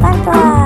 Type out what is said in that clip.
拜拜。